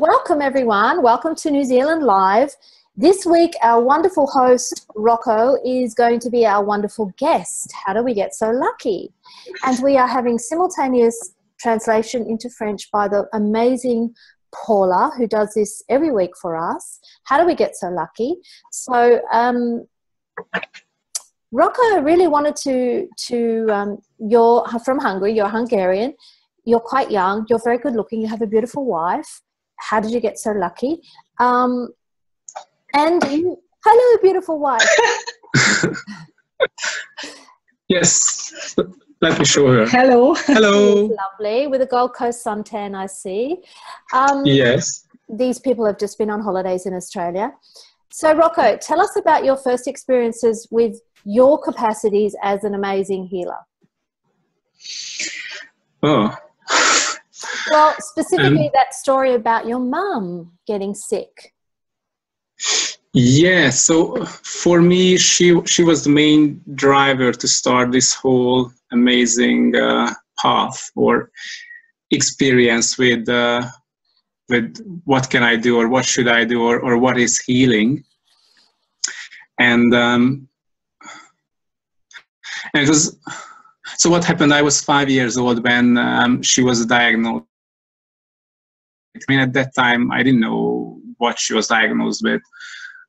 welcome everyone. Welcome to New Zealand Live. This week, our wonderful host, Rocco, is going to be our wonderful guest. How do we get so lucky? And we are having simultaneous translation into French by the amazing Paula, who does this every week for us. How do we get so lucky? So, um, Rocco really wanted to to um, you're from Hungary. You're Hungarian. You're quite young. You're very good looking. You have a beautiful wife. How did you get so lucky? Um, and you, hello, beautiful wife. yes, let me show her. Hello. Hello. Lovely with a Gold Coast suntan. I see. Um, yes. These people have just been on holidays in Australia. So, Rocco, tell us about your first experiences with your capacities as an amazing healer. Oh. Well, specifically um, that story about your mum getting sick. Yeah, so for me, she she was the main driver to start this whole amazing uh, path or experience with uh, with what can I do or what should I do or, or what is healing. And um, and it was so what happened. I was five years old when um, she was diagnosed. I mean, at that time, I didn't know what she was diagnosed with.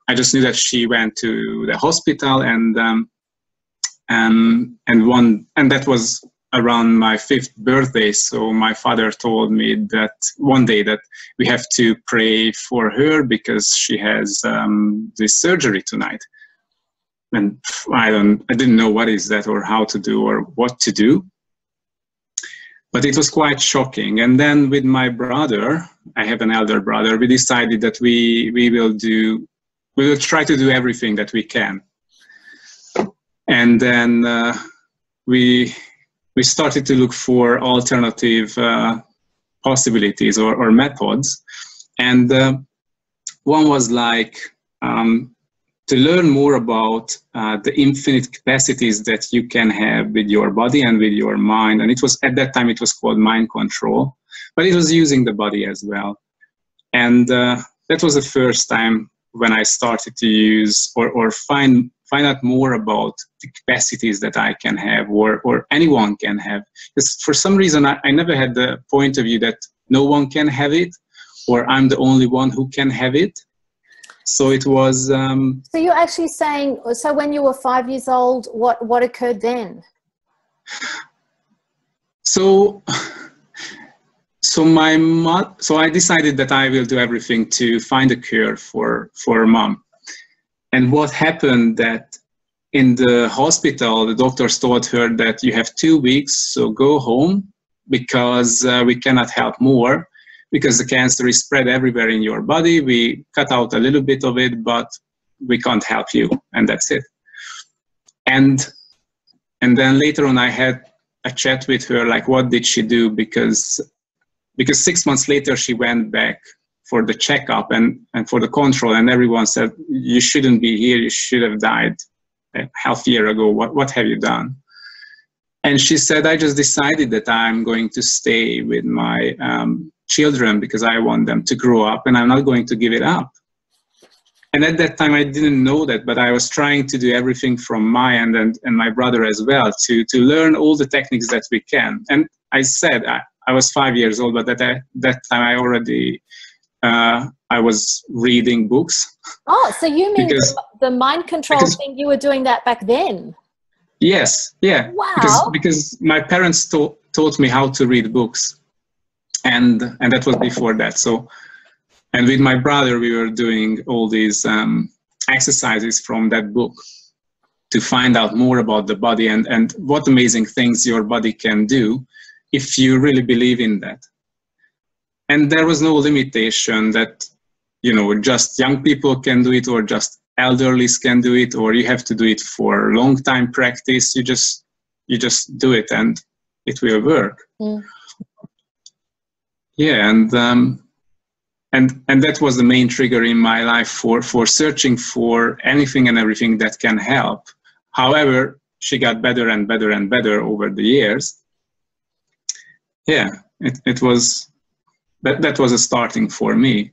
I just knew that she went to the hospital and um, and and one and that was around my fifth birthday. So my father told me that one day that we have to pray for her because she has um, this surgery tonight. And I don't, I didn't know what is that or how to do or what to do. But it was quite shocking. And then with my brother, I have an elder brother, we decided that we we will do, we will try to do everything that we can. And then uh, we we started to look for alternative uh, possibilities or, or, methods. And uh, one was like um, to learn more about uh, the infinite capacities that you can have with your body and with your mind. And it was at that time it was called mind control, but it was using the body as well. And uh, that was the first time when I started to use or, or find find out more about the capacities that I can have or, or anyone can have. Because for some reason, I, I never had the point of view that no one can have it or I'm the only one who can have it. So it was. Um, so you're actually saying, so when you were five years old, what, what occurred then? So, so my mom, so I decided that I will do everything to find a cure for for mom and what happened that in the hospital, the doctors told her that you have two weeks, so go home because uh, we cannot help more because the cancer is spread everywhere in your body. We cut out a little bit of it, but we can't help you, and that's it. And and then later on, I had a chat with her, like, what did she do? Because because six months later, she went back for the checkup and, and for the control and everyone said you shouldn't be here you should have died a half year ago what, what have you done and she said i just decided that i'm going to stay with my um, children because i want them to grow up and i'm not going to give it up and at that time i didn't know that but i was trying to do everything from my end and, and my brother as well to, to learn all the techniques that we can and i said i, I was five years old but at that, that time i already uh, I was reading books. Oh, so you mean because, the, the, mind control because, thing? You were doing that back then. Yes. Yeah. Wow. Because, because my parents taught taught me how to read books, and and that was before that. So, and with my brother, we were doing all these um, exercises from that book to find out more about the body and and what amazing things your body can do if you really believe in that and there was no limitation that you know just young people can do it or just elderlies can do it or you have to do it for long time practice you just you just do it and it will work mm. Yeah and um, and and that was the main trigger in my life for for searching for anything and everything that can help. However she got better and better and better over the years. Yeah it, it was that, that was a starting for me.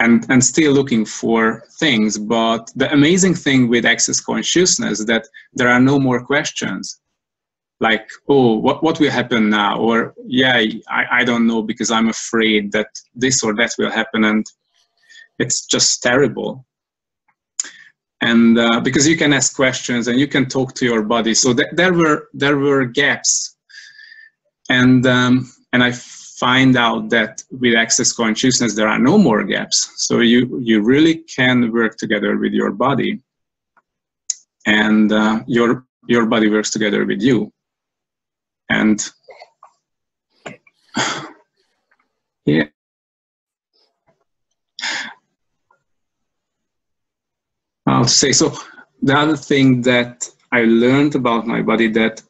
And and still looking for things but the amazing thing with access consciousness that there are no more questions like oh what, what will happen now? Or yeah I, I don't know because i'm afraid that this or that will happen and it's just terrible. And uh, because you can ask questions and you can talk to your body. So th- there were there were gaps. And um, and i find out that with access consciousness there are no more gaps. So you you really can work together with your body. And uh, your your body works together with you and yeah I'll say so the other thing that I learned about my body that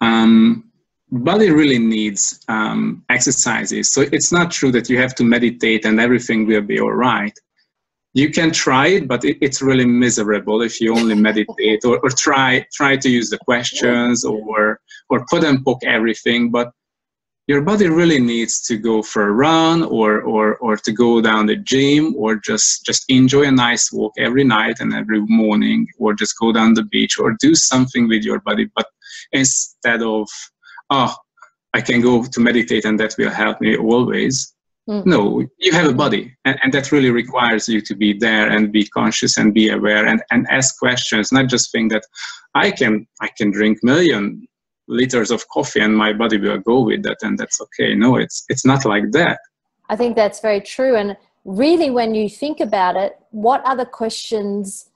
um, body really needs um, exercises. So it's not true that you have to meditate and everything will be all right. You can try it, but it, it's really miserable if you only meditate or, or try try to use the questions or or put and poke everything. But your body really needs to go for a run or or or to go down the gym or just just enjoy a nice walk every night and every morning or just go down the beach or do something with your body. But instead of oh, I can go to meditate and that will help me always. Mm. No, you have a body, and, and that really requires you to be there and be conscious and be aware and, and ask questions, not just think that I can I can drink million liters of coffee and my body will go with that and that's okay. No, it's it's not like that. I think that's very true. And really when you think about it, what other questions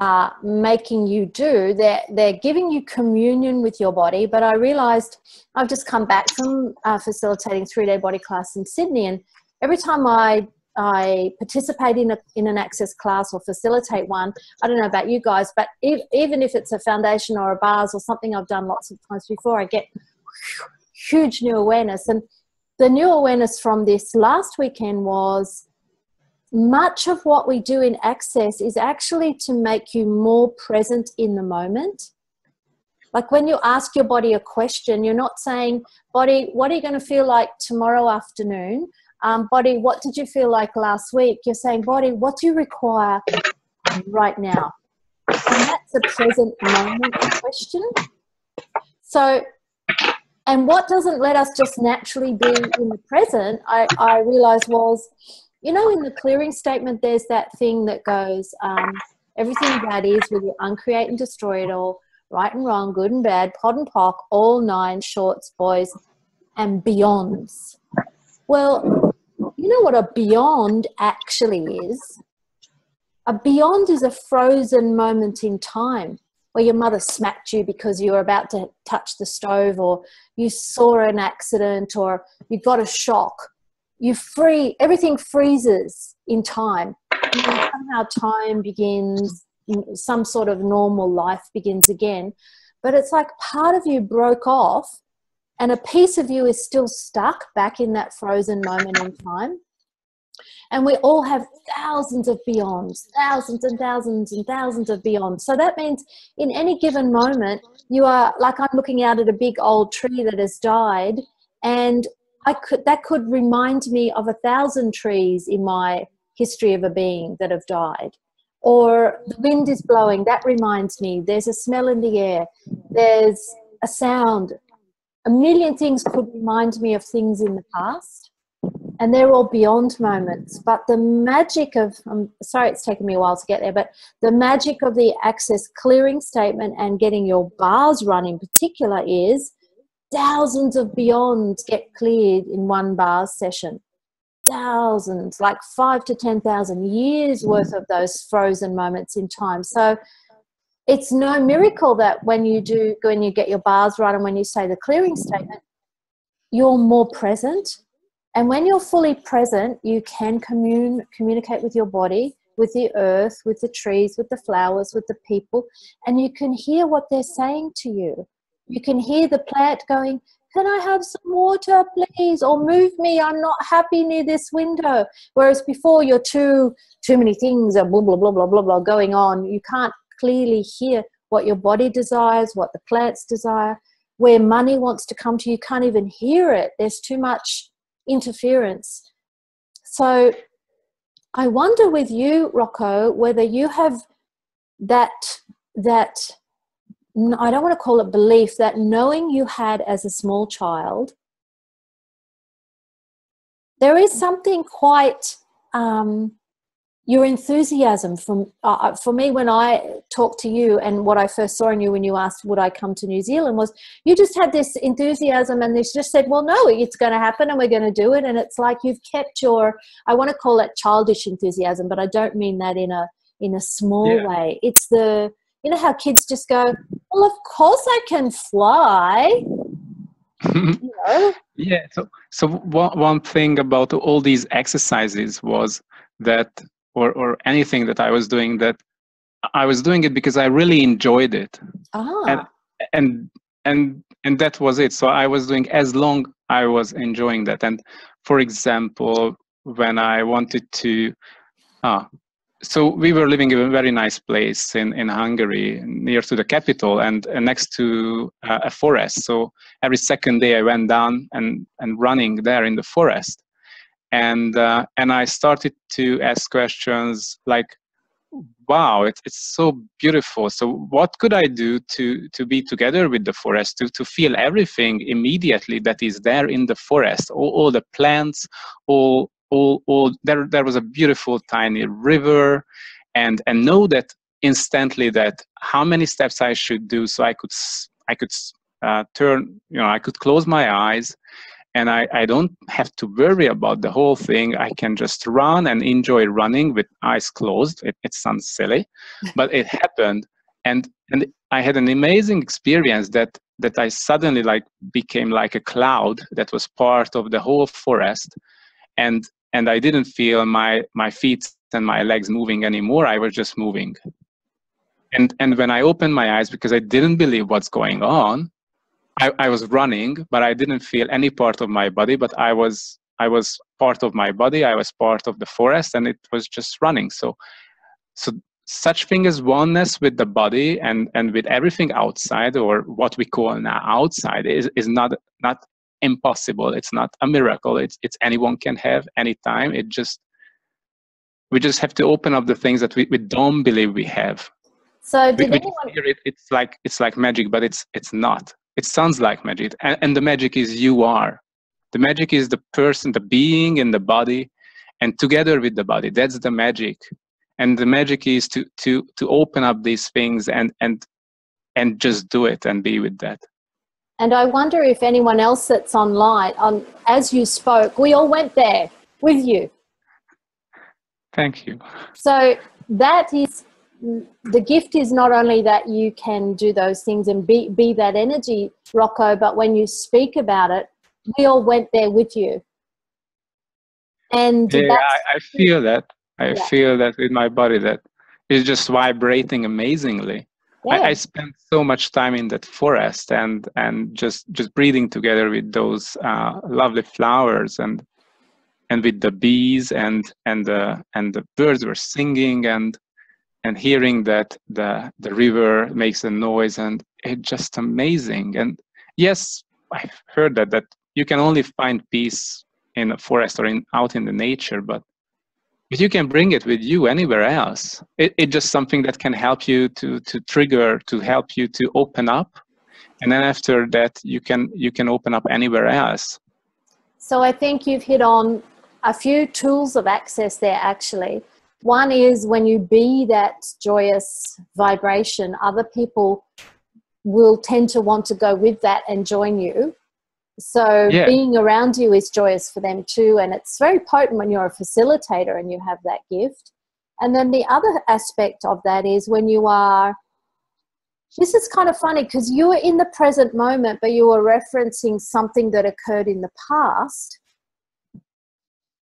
uh, making you do. They're, they're giving you communion with your body. But I realized I've just come back from uh, facilitating three day body class in Sydney, and every time I I participate in, a, in an access class or facilitate one. I don't know about you guys, but if, even if it's a foundation or a bars or something I've done lots of times before, I get huge new awareness. And the new awareness from this last weekend was much of what we do in access is actually to make you more present in the moment. Like when you ask your body a question, you're not saying, Body, what are you going to feel like tomorrow afternoon? Um, body, what did you feel like last week? You're saying, Body, what do you require right now? And that's a present moment question. So, and what doesn't let us just naturally be in the present, I, I realized was you know, in the clearing statement, there's that thing that goes, um, everything that is will you uncreate and destroy it all, right and wrong, good and bad, POD and POC, all nine shorts, boys, and beyonds. Well, you know what a beyond actually is? A beyond is a frozen moment in time where your mother smacked you because you were about to touch the stove or you saw an accident or you got a shock you free everything freezes in time. Somehow time begins some sort of normal life begins again. But it's like part of you broke off and a piece of you is still stuck back in that frozen moment in time. And we all have thousands of beyonds thousands and thousands and thousands of beyonds. So that means in any given moment you are like i'm looking out at a big old tree that has died and I could that could remind me of a thousand trees in my history of a being that have died. Or the wind is blowing, that reminds me. There's a smell in the air. There's a sound. A million things could remind me of things in the past. And they're all beyond moments. But the magic of, I'm sorry it's taken me a while to get there, but the magic of the access clearing statement and getting your bars run in particular is thousands of beyonds get cleared in one bars session. Thousands like five to ten thousand years worth of those frozen moments in time. So it's no miracle that when you do when you get your bars right and when you say the clearing statement you're more present. And when you're fully present you can commune communicate with your body with the earth with the trees with the flowers with the people and you can hear what they're saying to you you can hear the plant going, Can I have some water, please? Or move me, I'm not happy near this window. Whereas before, you're too, too many things are blah, blah, blah, blah, blah, blah going on. You can't clearly hear what your body desires, what the plants desire. where money wants to come to you, you can't even hear it. There's too much interference. So I wonder with you, Rocco, whether you have that that I don't want to call it belief, that knowing you had as a small child, there is something quite um, your enthusiasm from uh, uh, for me when i talked to you and what i first saw in you when you asked would i come to new zealand? was you just had this enthusiasm and this just said well no it's going to happen and we're going to do it. And it's like you've kept your i want to call it childish enthusiasm but i don't mean that in a in a small yeah. way. It's the you know how kids just go well of course i can fly you know? yeah so so one, one thing about all these exercises was that or or anything that I was doing that I was doing it because I really enjoyed it. Ah. And and and and that was it. So I was doing as long I was enjoying that. And for example, when I wanted to ah so we were living in a very nice place in, in Hungary, near to the capital and, and next to uh, a forest. So every second day I went down and, and running there in the forest and uh, and I started to ask questions like, "Wow, it's it's so beautiful. So what could I do to to be together with the forest to to feel everything immediately that is there in the forest, all, all the plants, all all all there there was a beautiful tiny river, and and know that instantly that how many steps I should do so I could I could uh, turn you know I could close my eyes and I, I don't have to worry about the whole thing. I can just run and enjoy running with eyes closed. It, it sounds silly, but it happened, and and I had an amazing experience that that I suddenly like became like a cloud that was part of the whole forest, and and I didn't feel my my feet and my legs moving anymore. I was just moving. And and when I opened my eyes because I didn't believe what's going on, I, I was running, but I didn't feel any part of my body, but I was I was part of my body. I was part of the forest, and it was just running. So, so such thing as oneness with the body and and with everything outside, or what we call now outside, is is not not impossible. It's not a miracle. It's it's anyone can have anytime. It just we just have to open up the things that we, we don't believe we have. So did we, anyone? It, it's like it's like magic, but it's it's not it sounds like magic and, and the magic is you are the magic is the person the being in the body and together with the body that's the magic and the magic is to to to open up these things and and and just do it and be with that and i wonder if anyone else that's online on as you spoke we all went there with you thank you so that is the gift is not only that you can do those things and be, be that energy, Rocco, but when you speak about it, we all went there with you. And yeah, I, I, feel that. I yeah. feel that in my body that is just vibrating amazingly. Yeah. I, I spent so much time in that forest and and just just breathing together with those uh, lovely flowers and and with the bees and and the and the birds were singing and and hearing that the the river makes a noise and it's just amazing and yes i've heard that that you can only find peace in a forest or in out in the nature but but you can bring it with you anywhere else. It, it's just something that can help you to to trigger to help you to open up. And then after that you can you can open up anywhere else. So i think you've hit on a few tools of access there actually. One is when you be that joyous vibration, other people will tend to want to go with that and join you. So yeah. being around you is joyous for them too. And it's very potent when you're a facilitator and you have that gift. And then the other aspect of that is when you are, this is kind of funny because you are in the present moment, but you are referencing something that occurred in the past.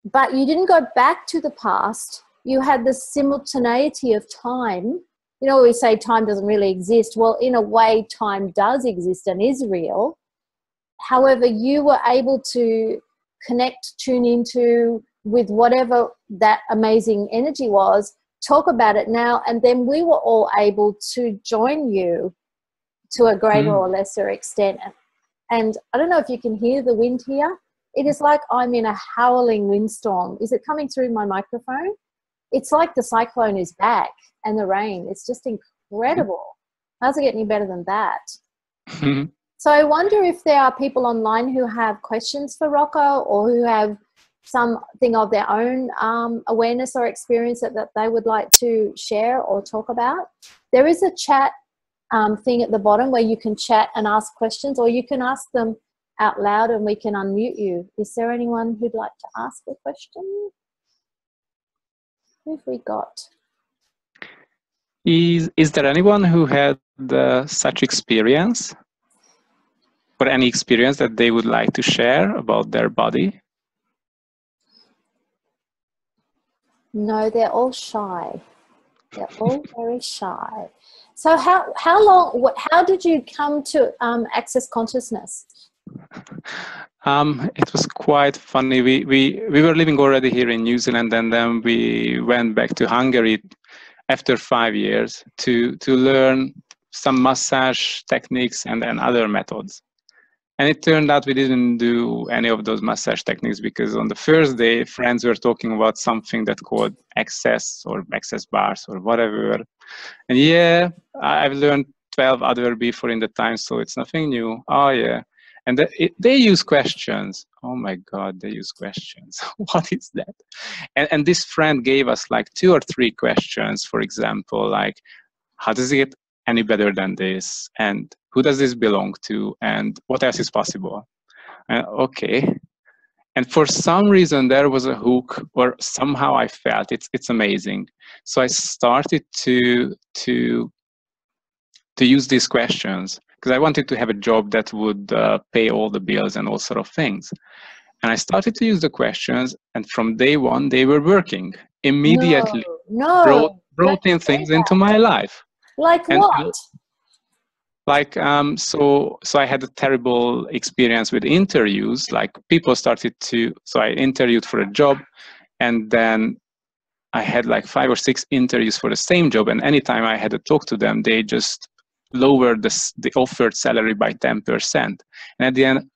But you didn't go back to the past you had the simultaneity of time. You know, we say time doesn't really exist. Well, in a way, time does exist and is real. However, you were able to connect, tune into with whatever that amazing energy was, talk about it now, and then we were all able to join you to a greater mm. or lesser extent. And I don't know if you can hear the wind here. It is like I'm in a howling windstorm. Is it coming through my microphone? It's like the cyclone is back and the rain. It's just incredible. How's it get any better than that? So I wonder if there are people online who have questions for Rocco or who have something of their own um, awareness or experience that, that they would like to share or talk about. There is a chat um, thing at the bottom where you can chat and ask questions, or you can ask them out loud and we can unmute you. Is there anyone who'd like to ask a question? Who have we got? Is, is there anyone who had uh, such experience or any experience that they would like to share about their body? No, they're all shy. They're all very shy. So how how long? What, how did you come to um, access consciousness? Um, it was quite funny. We, we we were living already here in New Zealand, and then we went back to Hungary after five years to to learn some massage techniques and then other methods. And it turned out we didn't do any of those massage techniques because on the first day, friends were talking about something that called access or access bars or whatever. And yeah, I've learned 12 other before in the time, so it's nothing new. Oh, yeah. And the, it, they use questions. Oh my God, they use questions. what is that? And, and this friend gave us like two or three questions, for example, like, how does it any better than this? And who does this belong to? And what else is possible? Uh, okay. And for some reason, there was a hook, or somehow I felt it's it's amazing. So I started to to to use these questions because I wanted to have a job that would uh, pay all the bills and all sort of things. And I started to use the questions, and from day one, they were working immediately. No, no brought, brought in things that. into my life. Like and what? Like um, so, so I had a terrible experience with interviews. Like people started to, so I interviewed for a job, and then I had like five or six interviews for the same job, and anytime I had to talk to them, they just lowered the, the offered salary by 10%. And at the end,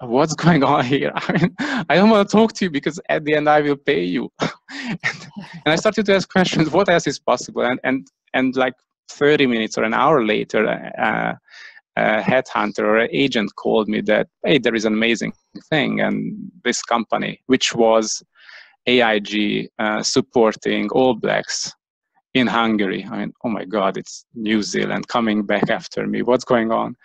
what's going on here? I mean, I don't want to talk to you because at the end I will pay you. and, and, I started to ask questions, what else is possible? And, and, and like 30 minutes or an hour later, uh, a headhunter or an agent called me that, hey, there is an amazing thing. And this company, which was AIG uh, supporting All Blacks in Hungary. I mean, oh my God, it's New Zealand coming back after me. What's going on?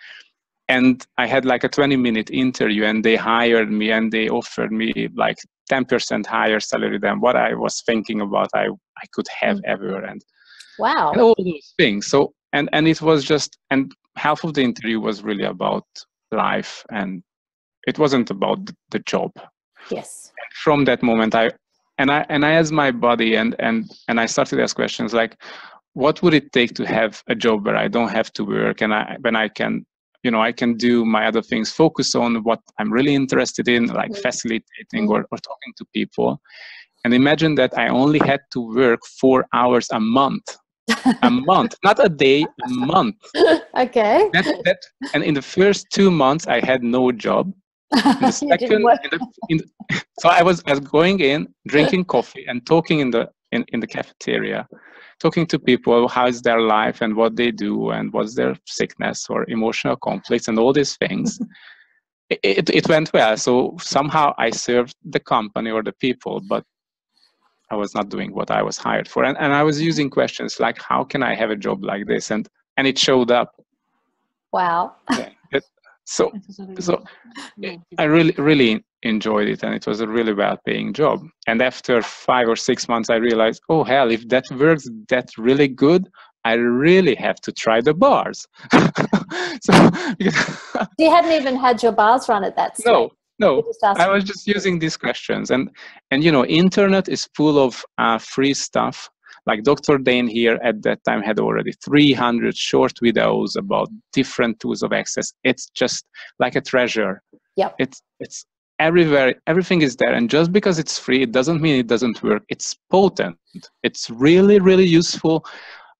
And I had like a 20 minute interview and they hired me and they offered me like 10% higher salary than what I was thinking about I, I could have mm. ever. And, wow. And all those things. So, and, and it was just, and half of the interview was really about life and it wasn't about the job. Yes. And from that moment, I, and I and I asked my body and and and I started to ask questions like, what would it take to have a job where I don't have to work and I when I can you know I can do my other things, focus on what I'm really interested in, like mm-hmm. facilitating or, or talking to people. And imagine that I only had to work four hours a month a month, not a day, a month. Okay. That, that, and in the first two months, I had no job. the second, in the, in the, so I was, I was going in, drinking coffee, and talking in the in, in the cafeteria, talking to people how is their life and what they do and what's their sickness or emotional conflicts and all these things. it, it, it went well. So somehow I served the company or the people, but I was not doing what I was hired for. And, and I was using questions like, how can I have a job like this? And and it showed up. Wow. Yeah, it, so so i really really enjoyed it and it was a really well paying job and after five or six months i realized oh hell if that works that really good i really have to try the bars so you hadn't even had your bars run at that stage. no no i was just using these questions and and you know internet is full of uh, free stuff like Dr. Dain Heer at that time had already 300 short videos about different tools of access. It's just like a treasure. Yeah. It's it's everywhere. Everything is there, and just because it's free, it doesn't mean it doesn't work. It's potent. It's really really useful.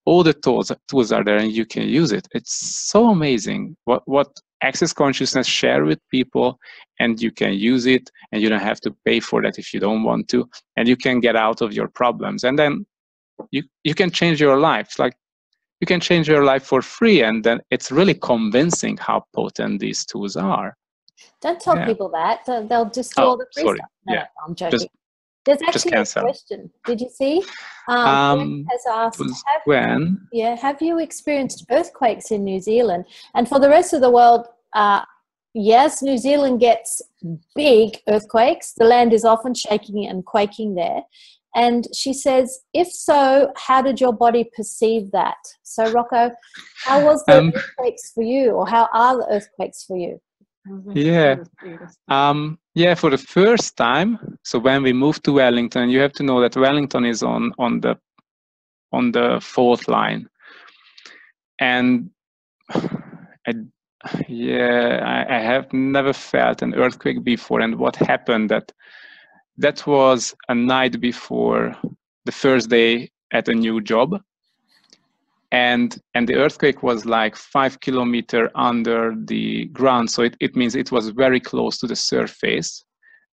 All the tools tools are there, and you can use it. It's so amazing what what access consciousness, share with people, and you can use it, and you don't have to pay for that if you don't want to, and you can get out of your problems, and then you you can change your life. Like you can change your life for free, and then it's really convincing how potent these tools are. Don't tell yeah. people that; they'll just oh, do oh, all the free sorry. stuff. No, yeah, I'm joking. Just, There's actually a question. Did you see? Um, um has asked, have, when? Yeah, have you experienced earthquakes in New Zealand? And for the rest of the world, uh, yes, New Zealand gets big earthquakes. The land is often shaking and quaking there. And she says, if so, how did your body perceive that? So, Rocco, how was the um, earthquakes for you, or how are the earthquakes for you? Yeah, um, yeah. For the first time, so when we moved to Wellington, you have to know that Wellington is on on the on the fault line, and I yeah I, I, have never felt an earthquake before and what happened that that was a night before the first day at a new job and and the earthquake was like five kilometer under the ground. So it, it means it was very close to the surface.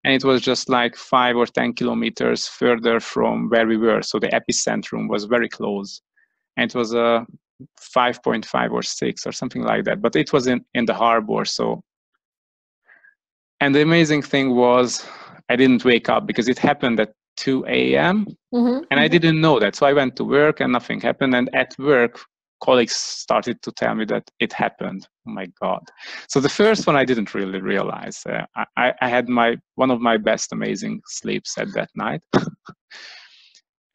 And it was just like five or ten kilometers further from where we were. So the epicentrum was very close. And it was a 5.5 or 6 or something like that. But it was in, in the harbor so. And the amazing thing was i didn't wake up because it happened at 2 a.m mm-hmm. and i mm-hmm. didn't know that. So i went to work and nothing happened. And at work colleagues started to tell me that it happened. Oh my god. So the first one i didn't really realize. Uh, I, I had my one of my best amazing sleeps at that night.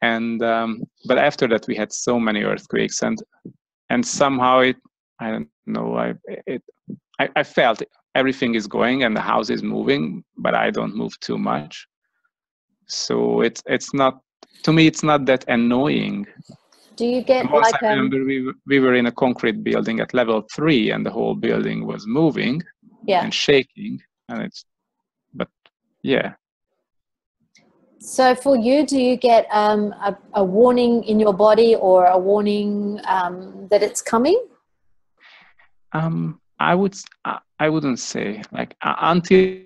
And um, but after that we had so many earthquakes and and somehow it i don't know i it I, I felt everything is going and the house is moving but i don't move too much so it's it's not to me it's not that annoying do you get like I remember um, we, we were in a concrete building at level three and the whole building was moving yeah. and shaking and it's but yeah so for you, do you get um, a, a, warning in your body or a warning um, that it's coming? Um, I would I wouldn't say like uh, until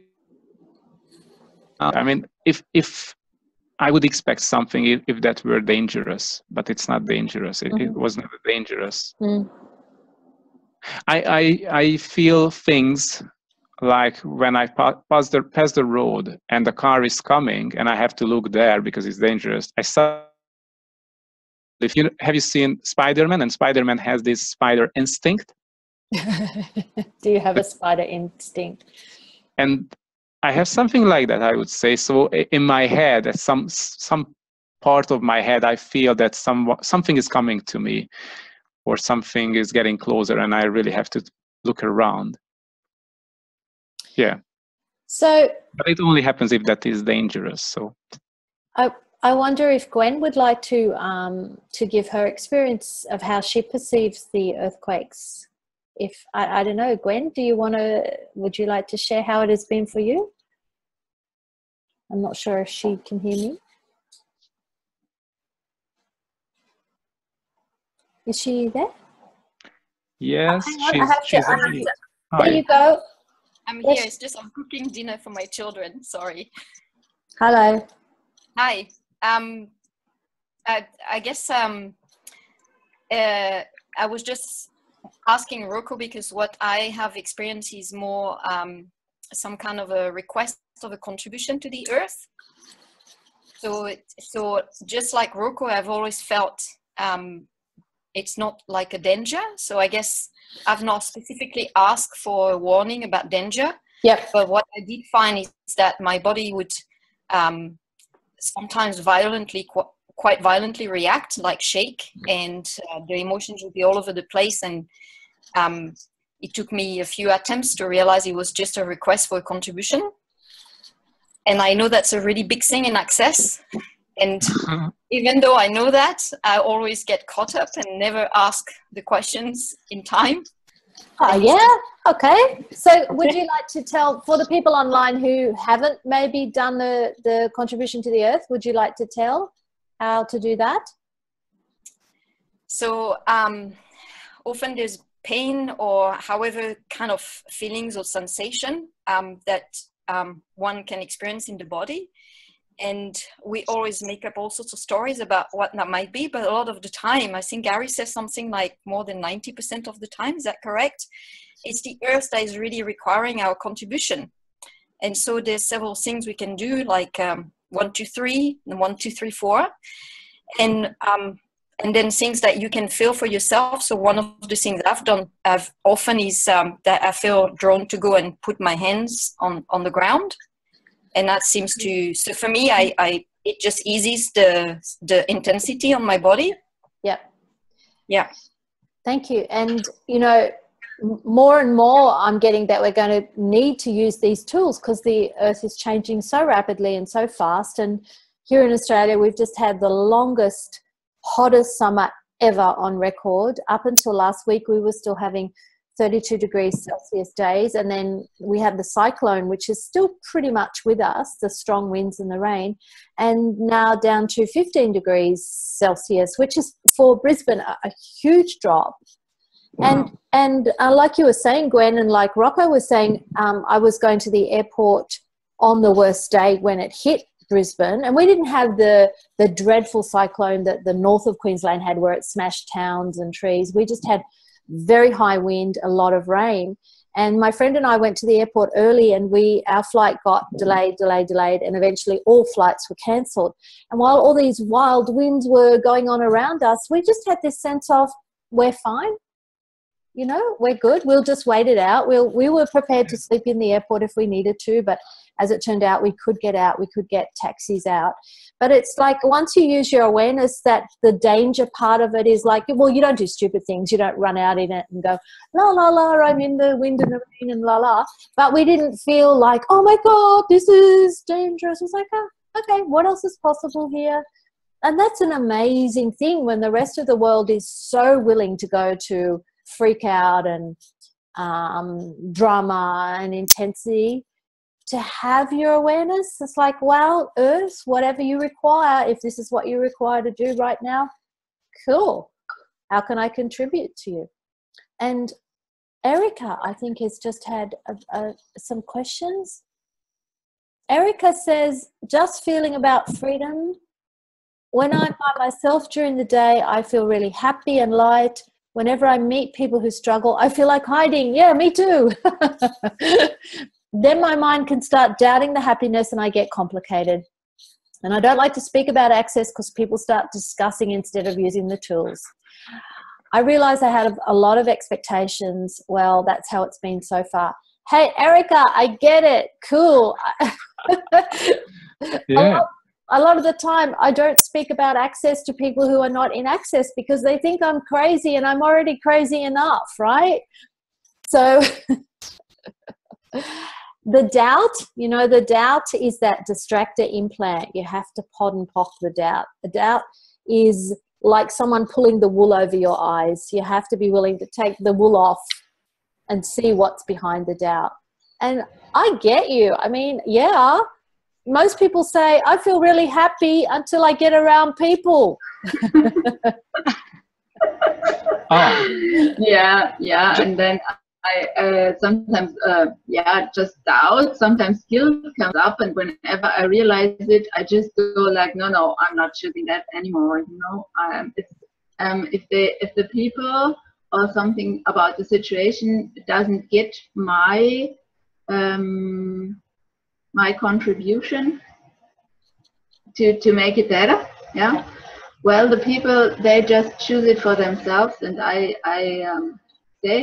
I mean if if I would expect something if, if that were dangerous, but it's not dangerous. It, mm-hmm. it was never dangerous. Mm. I, I I feel things like when I pass the, pass the road and the car is coming and I have to look there because it's dangerous, I saw. If you have you seen Spider-Man and Spider-Man has this spider instinct. Do you have a spider instinct? And I have something like that. I would say so. In my head, at some some part of my head, I feel that some something is coming to me, or something is getting closer, and I really have to look around yeah so but it only happens if that is dangerous so i i wonder if gwen would like to um to give her experience of how she perceives the earthquakes if I, I don't know gwen do you want to would you like to share how it has been for you i'm not sure if she can hear me is she there yes oh, she's, she's to, there you go I'm here. It's just I'm cooking dinner for my children. Sorry. Hello. Hi. Um, I, I guess um, uh, I was just asking Rocco because what I have experienced is more um, some kind of a request of a contribution to the earth. So, so just like Rocco, I've always felt um, it's not like a danger. So I guess I've not specifically asked for a warning about danger. Yep. But what I did find is that my body would um, sometimes violently, quite violently react, like shake, and uh, the emotions would be all over the place. And um, it took me a few attempts to realize it was just a request for a contribution. And I know that's a really big thing in access. And even though I know that, I always get caught up and never ask the questions in time. Oh, yeah. Okay. So, would you like to tell for the people online who haven't maybe done the, the contribution to the earth, would you like to tell how to do that? So, um, often there's pain or however kind of feelings or sensation um, that um, one can experience in the body. And we always make up all sorts of stories about what that might be but a lot of the time i think gary says something like more than 90% of the time is that correct? It's the earth that is really requiring our contribution. And so there's several things we can do like um, one two three and one two three four. And um, and then things that you can feel for yourself. So one of the things i've done i've often is um, that i feel drawn to go and put my hands on on the ground. And that seems to so for me i i it just eases the the intensity on my body. Yeah yeah. Thank you. And you know more and more i'm getting that we're going to need to use these tools because the earth is changing so rapidly and so fast and here in australia we've just had the longest hottest summer ever on record up until last week we were still having 32 degrees Celsius days. And then we have the cyclone, which is still pretty much with us, the strong winds and the rain, and now down to 15 degrees Celsius, which is for Brisbane a huge drop. Wow. And and uh, like you were saying, Gwen, and like Rocco was saying, um, I was going to the airport on the worst day when it hit Brisbane, and we didn't have the the dreadful cyclone that the north of Queensland had, where it smashed towns and trees. We just had very high wind, a lot of rain. And my friend and I went to the airport early and we our flight got delayed, delayed, delayed, and eventually all flights were cancelled. And while all these wild winds were going on around us, we just had this sense of we're fine. You know, we're good. We'll just wait it out. We'll we were prepared to sleep in the airport if we needed to, but as it turned out, we could get out, we could get taxis out. But it's like once you use your awareness that the danger part of it is like, well, you don't do stupid things. You don't run out in it and go, la, la, la, I'm in the wind and the rain and la, la. But we didn't feel like, oh my God, this is dangerous. It's like, oh, okay, what else is possible here? And that's an amazing thing when the rest of the world is so willing to go to freak out and um, drama and intensity to have your awareness. It's like, well, Earth, whatever you require, if this is what you require to do right now, cool. How can I contribute to you? And Erica, I think, has just had a, a, some questions. Erica says, just feeling about freedom. When I'm by myself during the day, I feel really happy and light. Whenever I meet people who struggle, I feel like hiding. Yeah, me too. then my mind can start doubting the happiness and I get complicated. And I don't like to speak about access because people start discussing instead of using the tools. I realize I had a lot of expectations. Well, that's how it's been so far. Hey, Erica, I get it. Cool. yeah. A, lot, of the time, I don't speak about access to people who are not in access because they think I'm crazy and I'm already crazy enough, right? So. the doubt, you know, the doubt is that distractor implant. You have to POD and POC the doubt. The doubt is like someone pulling the wool over your eyes. You have to be willing to take the wool off and see what's behind the doubt. And I get you. I mean, yeah, most people say, I feel really happy until I get around people. oh. Yeah, yeah. And then I uh, sometimes, uh, yeah, just doubt. Sometimes guilt comes up, and whenever I realize it, I just go like, no, no, I'm not choosing that anymore. You know, um, it's, um, if the if the people or something about the situation doesn't get my um, my contribution to to make it better, yeah. Well, the people they just choose it for themselves, and I I um, say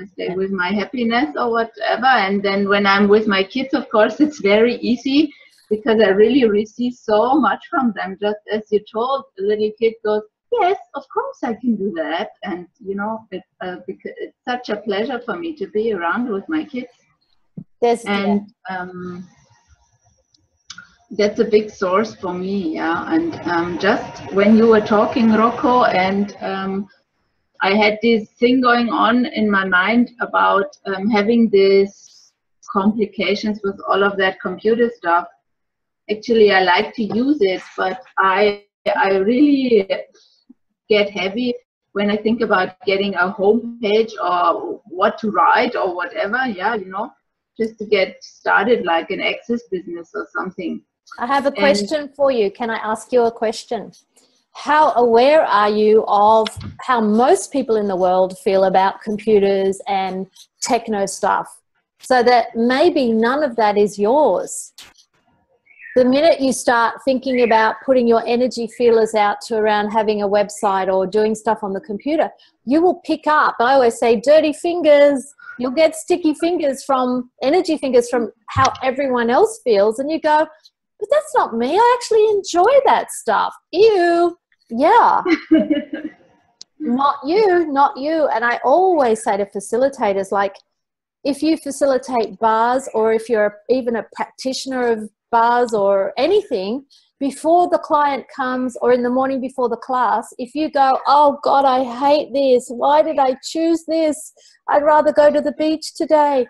I stay with my happiness or whatever. And then when I'm with my kids, of course, it's very easy because I really receive so much from them. Just as you told, a little kid goes, yes, of course I can do that. And, you know, it, uh, because it's such a pleasure for me to be around with my kids. Yes, and um, that's a big source for me, yeah. And um, just when you were talking, Rocco, and um, I had this thing going on in my mind about um, having these complications with all of that computer stuff. Actually, I like to use it, but I I really get heavy when I think about getting a homepage or what to write or whatever, yeah, you know, just to get started like an access business or something. I have a question and, for you. Can I ask you a question? How aware are you of how most people in the world feel about computers and techno stuff? So that maybe none of that is yours the minute you start thinking about putting your energy feelers out to around having a website or doing stuff on the computer, you will pick up. I always say, dirty fingers. You'll get sticky fingers from energy fingers from how everyone else feels, and you go, but that's not me. I actually enjoy that stuff. Ew. Yeah. not you, not you. And I always say to facilitators, like, if you facilitate bars or if you're even a practitioner of bars or anything before the client comes or in the morning before the class, if you go, Oh God, I hate this. Why did I choose this? I'd rather go to the beach today.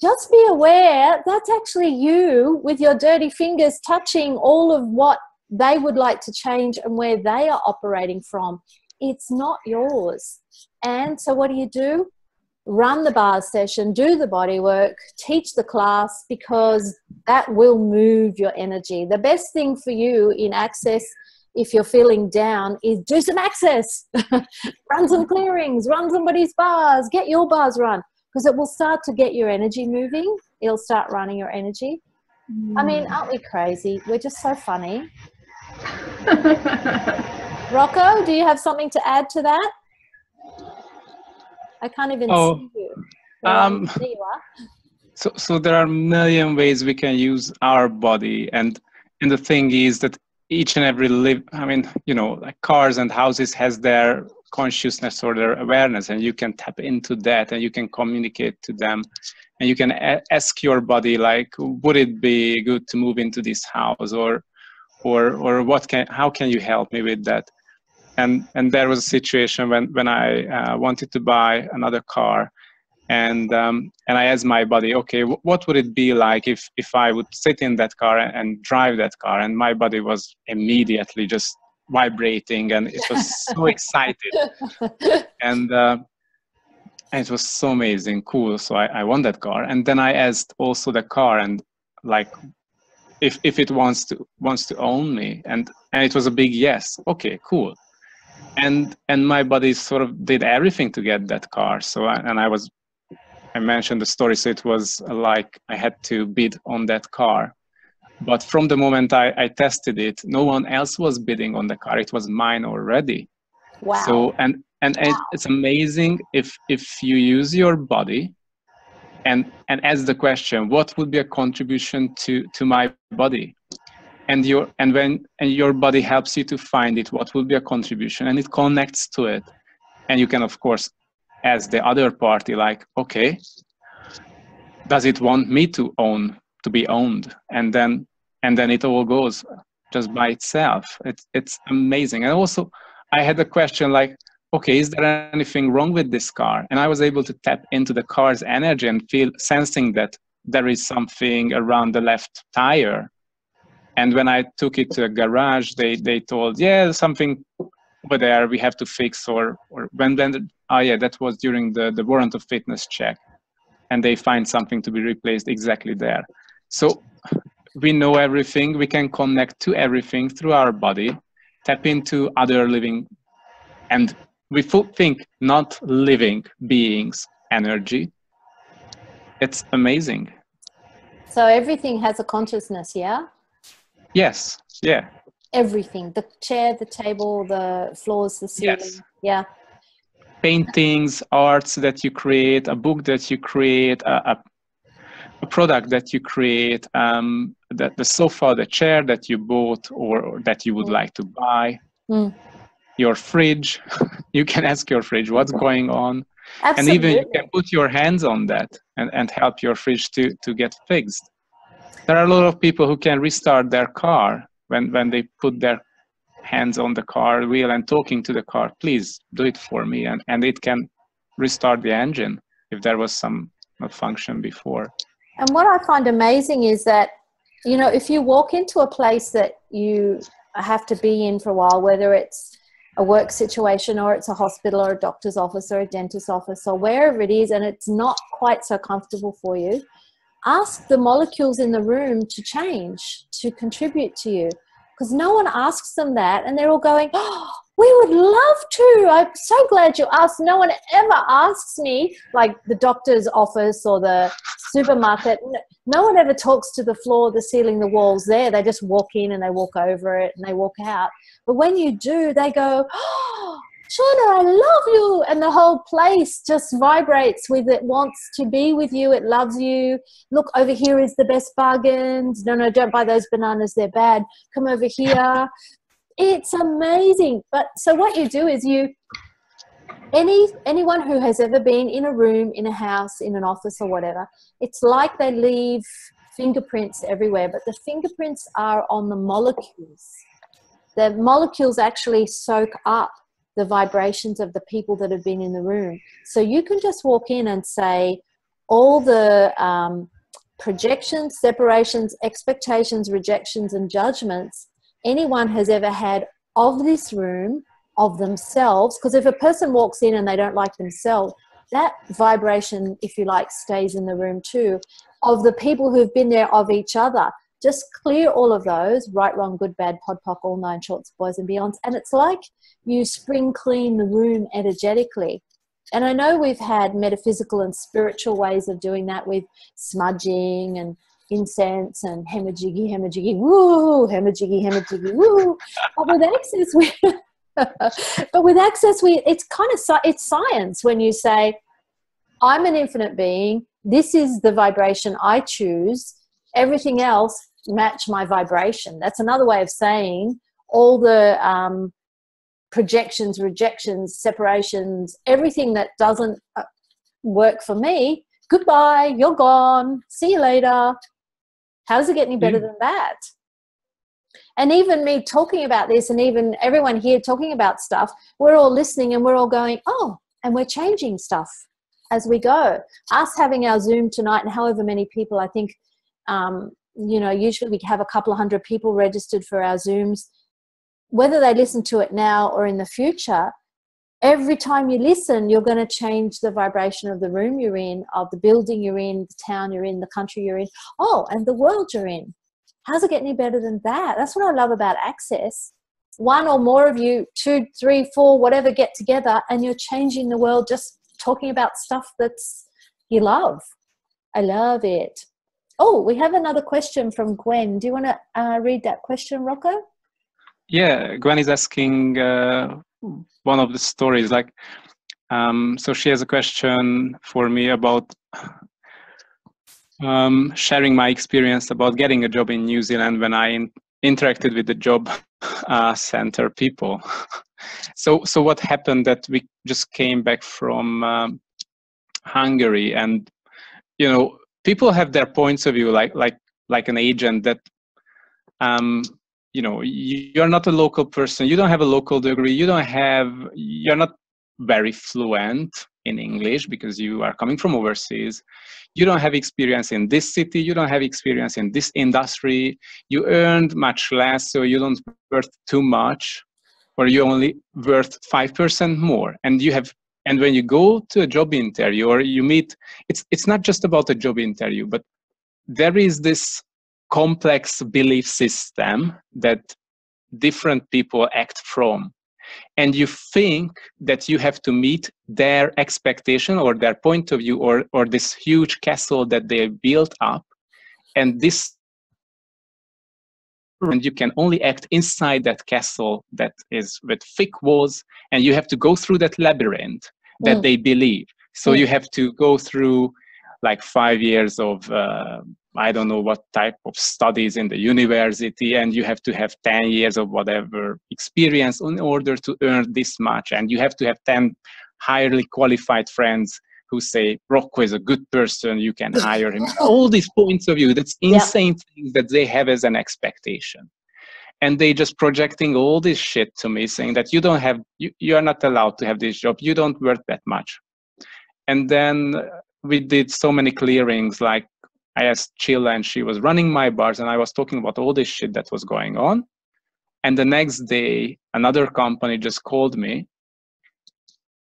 Just be aware that's actually you with your dirty fingers touching all of what they would like to change and where they are operating from. It's not yours. And so, what do you do? run the bar session, do the body work, teach the class because that will move your energy. The best thing for you in access, if you're feeling down, is do some access, run some clearings, run somebody's bars, get your bars run because it will start to get your energy moving. It'll start running your energy. I mean, mm. aren't we crazy? We're just so funny. Rocco, do you have something to add to that? I can't even oh, see you. Um, there you are. So, so there are a million ways we can use our body, and and the thing is that each and every live, I mean, you know, like cars and houses has their consciousness or their awareness, and you can tap into that, and you can communicate to them, and you can a- ask your body like, would it be good to move into this house, or or or what can, how can you help me with that? and and there was a situation when when I uh, wanted to buy another car, and um, and I asked my body, okay, w- what would it be like if if I would sit in that car and, and drive that car, and my body was immediately just vibrating, and it was so excited, and. Uh, and it was so amazing, cool. So I, I won that car, and then I asked also the car, and like if if it wants to wants to own me. And and it was a big yes. Okay cool. And and my body sort of did everything to get that car. So I, and i was i mentioned the story. So it was like i had to bid on that car but from the moment I, I tested it no one else was bidding on the car. It was mine already. Wow. So and and wow. it's amazing if if you use your body and and ask the question what would be a contribution to to my body? And your and when and your body helps you to find it what would be a contribution? And it connects to it. And you can of course ask the other party like okay does it want me to own to be owned and then and then it all goes just by itself. It's it's amazing. And also i had a question like okay is there anything wrong with this car? And i was able to tap into the car's energy and feel sensing that there is something around the left tire. And when I took it to a garage, they they told, yeah, something over there we have to fix, or or when then oh yeah, that was during the the warrant of fitness check, and they find something to be replaced exactly there. So we know everything. We can connect to everything through our body, tap into other living, and we think not living beings energy. It's amazing. So everything has a consciousness, yeah? Yes. Yeah. Everything. The chair, the table, the floors, the ceiling. Yes. Yeah. Paintings, arts that you create, a book that you create, a, a, a product that you create, um, the, the sofa, the chair that you bought or, or that you would mm. like to buy, mm. your fridge. you can ask your fridge what's going on. Absolutely. And even you can put your hands on that and, and help your fridge to, to get fixed there are a lot of people who can restart their car when when they put their hands on the car wheel and talking to the car please do it for me and and it can restart the engine if there was some malfunction before and what i find amazing is that you know if you walk into a place that you have to be in for a while whether it's a work situation or it's a hospital or a doctor's office or a dentist's office or wherever it is and it's not quite so comfortable for you, ask the molecules in the room to change, to contribute to you. Because no one asks them that and they're all going, oh, we would love to. I'm so glad you asked. No one ever asks me, like the doctor's office or the supermarket. No one ever talks to the floor, the ceiling, the walls there. They just walk in and they walk over it and they walk out. But when you do, they go, oh, Shauna, I love you. And the whole place just vibrates with it, wants to be with you. It loves you. Look, over here is the best bargains. No, no, don't buy those bananas. They're bad. Come over here. It's amazing. But so what you do is you, any anyone who has ever been in a room, in a house, in an office or whatever, it's like they leave fingerprints everywhere, but the fingerprints are on the molecules. The molecules actually soak up the vibrations of the people that have been in the room. So you can just walk in and say all the um, projections, separations, expectations, rejections, and judgments anyone has ever had of this room, of themselves. Because if a person walks in and they don't like themselves, that vibration, if you like, stays in the room too, of the people who've been there, of each other. Just clear all of those right, wrong, good, bad, pod, poc, all nine shorts, boys and beyonds. And it's like you spring clean the room energetically. And I know we've had metaphysical and spiritual ways of doing that with smudging and incense and hemajiggy, hemajiggy, woo, hemajiggy, hemajiggy, woo. But with access, we, but with access, we it's kind of it's science when you say, "I'm an infinite being. This is the vibration I choose. Everything else match my vibration." That's another way of saying all the um, projections, rejections, separations, everything that doesn't uh, work for me goodbye, you're gone, see you later. How does it get any better than that? And even me talking about this, and even everyone here talking about stuff, we're all listening and we're all going, oh, and we're changing stuff as we go. Us having our Zoom tonight, and however many people, I think, um, you know, usually we have a couple of hundred people registered for our Zooms. Whether they listen to it now or in the future, every time you listen, you're going to change the vibration of the room you're in, of the building you're in, the town you're in, the country you're in. Oh, and the world you're in. How's it get any better than that? That's what I love about access. One or more of you, two, three, four, whatever, get together and you're changing the world just talking about stuff that's you love. I love it. Oh, we have another question from Gwen. Do you want to uh, read that question, Rocco? Yeah, Gwen is asking uh, one of the stories like um, so she has a question for me about um, sharing my experience about getting a job in New Zealand when I in, interacted with the job uh, center people. so, so what happened that we just came back from um, Hungary, and you know, people have their points of view, like like like an agent that um, you know you're not a local person you don't have a local degree you don't have you're not very fluent in english because you are coming from overseas. You don't have experience in this city you don't have experience in this industry. You earned much less so you don't worth too much or you only worth 5% more. And you have and when you go to a job interview or you meet it's it's not just about a job interview but there is this complex belief system that different people act from and you think that you have to meet their expectation or their point of view or, or this huge castle that they built up and this and you can only act inside that castle that is with thick walls and you have to go through that labyrinth that mm. they believe so mm. you have to go through like five years of uh, I don't know what type of studies in the university, and you have to have 10 years of whatever experience in order to earn this much. And you have to have 10 highly qualified friends who say Rocco is a good person, you can hire him. All these points of view, that's insane yeah. things that they have as an expectation. And they just projecting all this shit to me, saying that you don't have, you, you are not allowed to have this job, you don't worth that much. And then we did so many clearings, like I asked Chilla and she was running my bars and I was talking about all this shit that was going on. and the next day another company just called me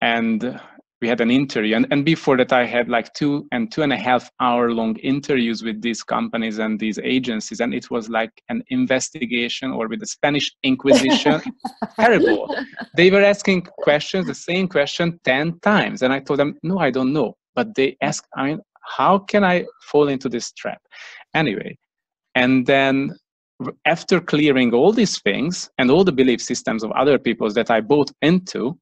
and we had an interview. And, and before that i had like two and two and a half hour long interviews with these companies and these agencies. And it was like an investigation or with the spanish inquisition. Terrible. They were asking questions the same question 10 times. And i told them no i don't know. But they asked i mean how can i fall into this trap? Anyway and then after clearing all these things and all the belief systems of other peoples that i bought into